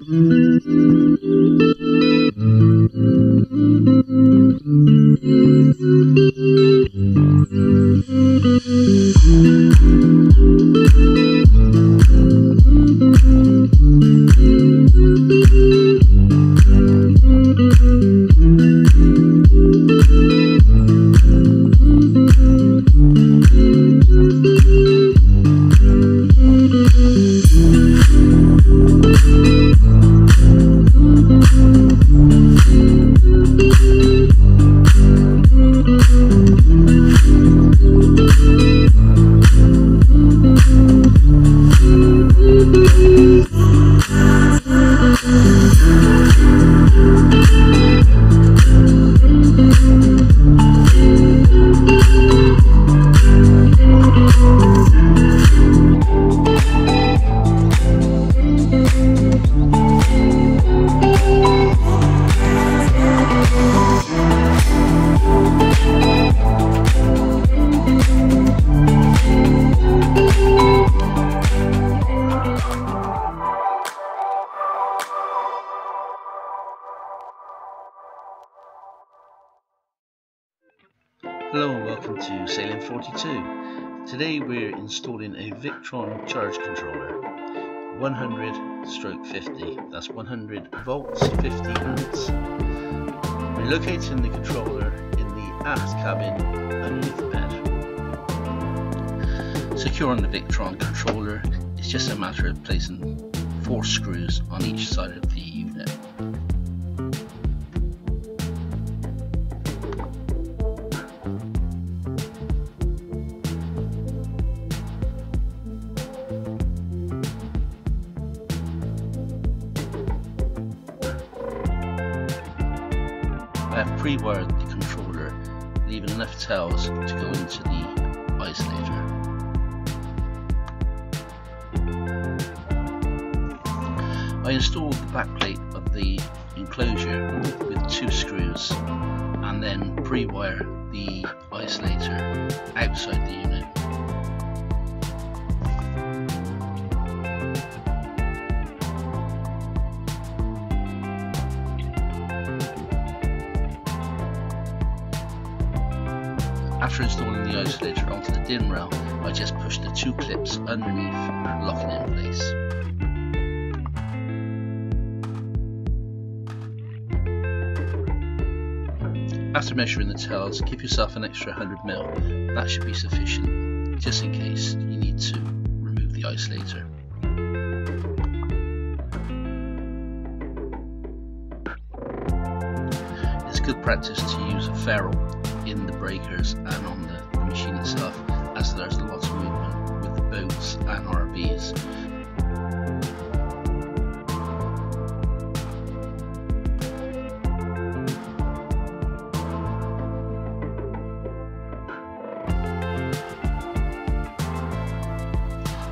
Mm-hmm. Hello and welcome to Sailing 42. Today we're installing a Victron charge controller. 100 stroke 50 that's 100 volts 50 amps. We're locating the controller in the aft cabin underneath the bed. Securing the Victron controller is just a matter of placing four screws on each side of the have the controller, leaving enough tails to go into the isolator. I installed the backplate of the enclosure with two screws and then pre-wire the isolator outside the unit. After installing the isolator onto the DIN rail, I just push the two clips underneath, locking it in place. After measuring the tails, give yourself an extra 100 mil. That should be sufficient, just in case you need to remove the isolator. It's good practice to use a ferrule in the breakers and on the, the machine itself as there's a lot of movement with the boats and RVs.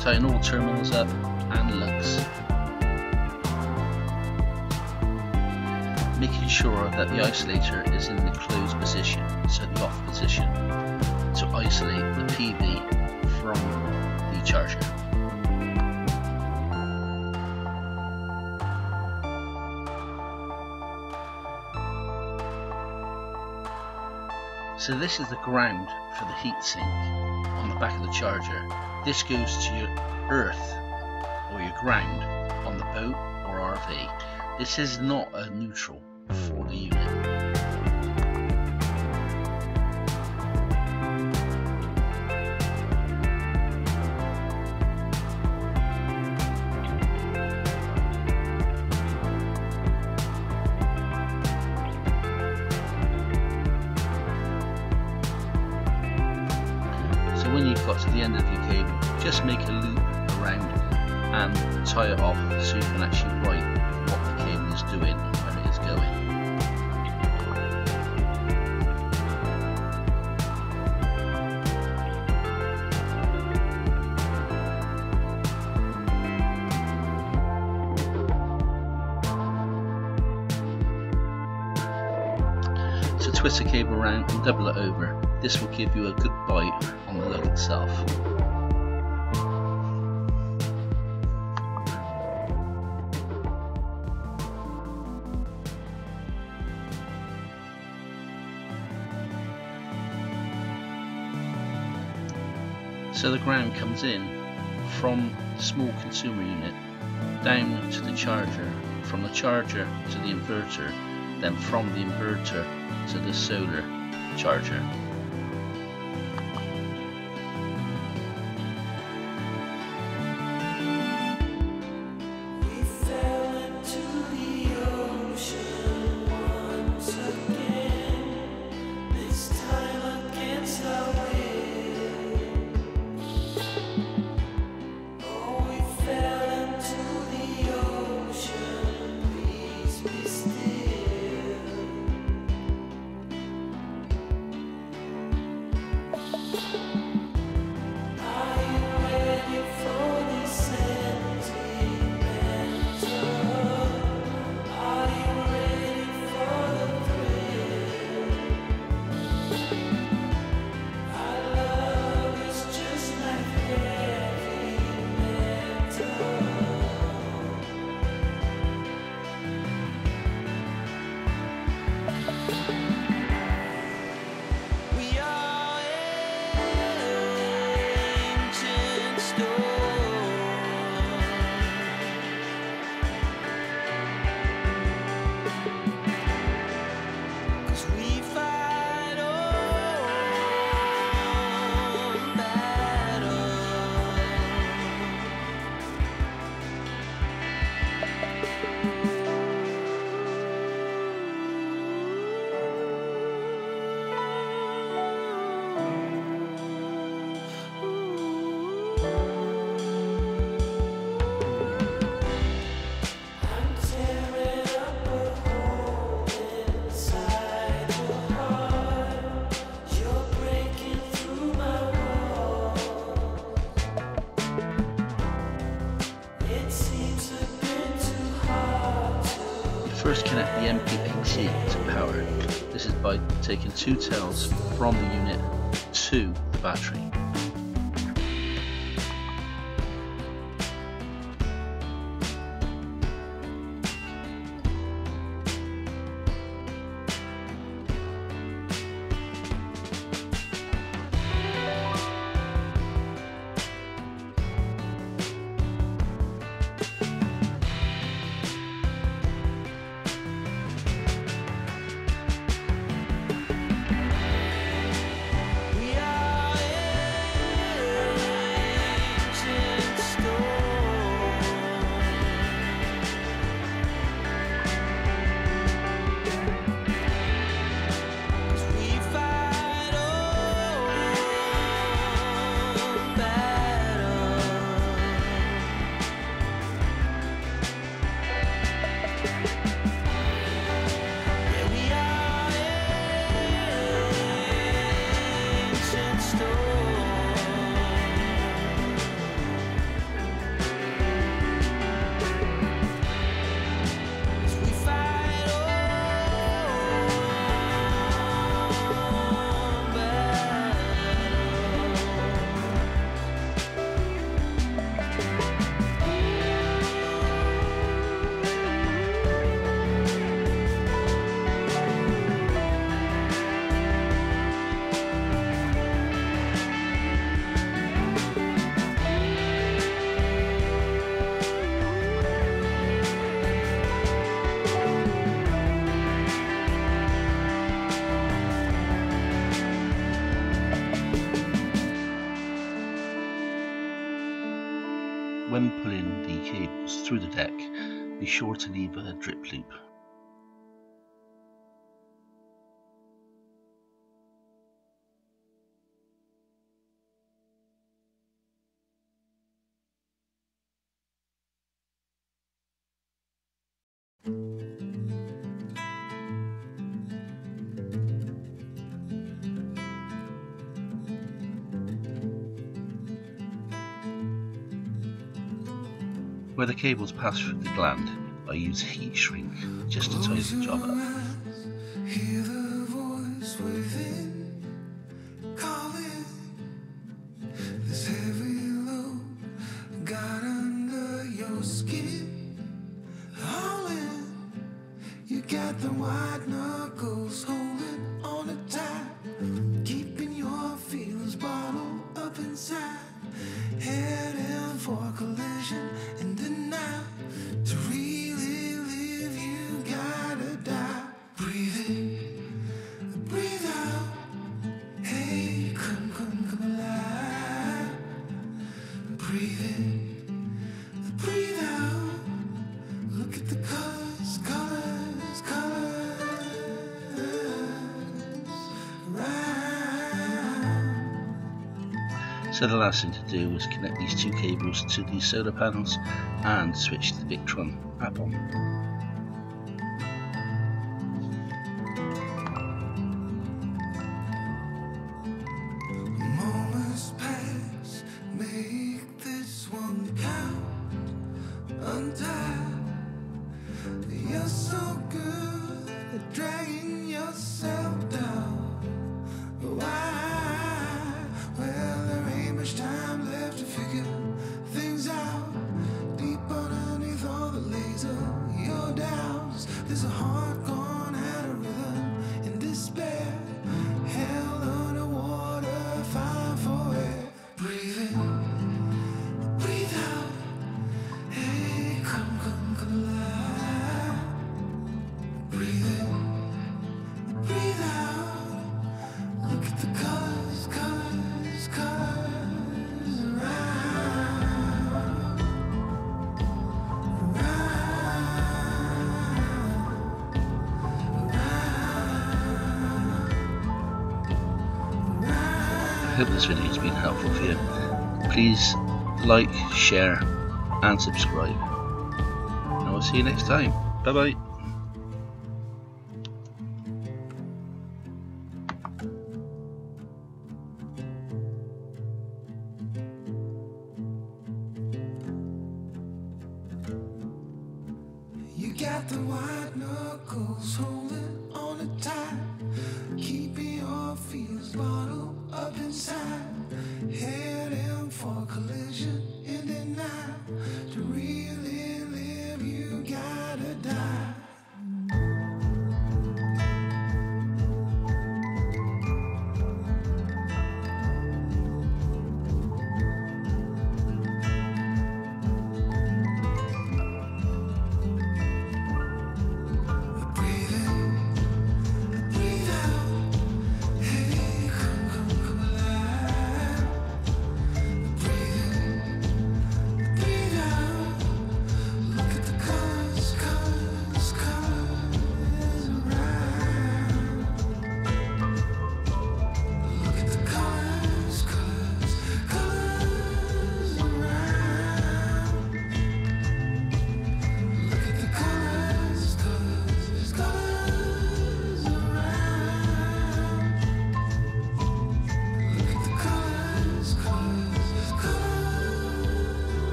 Tying all terminals up and lugs. Making sure that the isolator is in the closed position, so the off position, to isolate the PV from the charger. So this is the ground for the heatsink on the back of the charger. This goes to your earth or your ground on the boat or RV. This is not a neutral for the hmm. unit. So when you've got to the end of your cable, just make a loop around and tie it off so you can actually write what the cable is doing twist the cable around and double it over. This will give you a good bite on the lug itself. So the ground comes in from the small consumer unit down to the charger, from the charger to the inverter, then from the inverter to the solar charger. MPPT to power. This is by taking two tails from the unit to the battery. When pulling the cables through the deck, be sure to leave a drip loop. Where the cables pass through the gland, I use heat shrink just to tidy the job up. So the last thing to do was connect these two cables to the solar panels and switch the Victron app on. this video has been helpful for you. Please like, share and subscribe. And I'll see you next time. Bye bye. now to really live, you gotta die.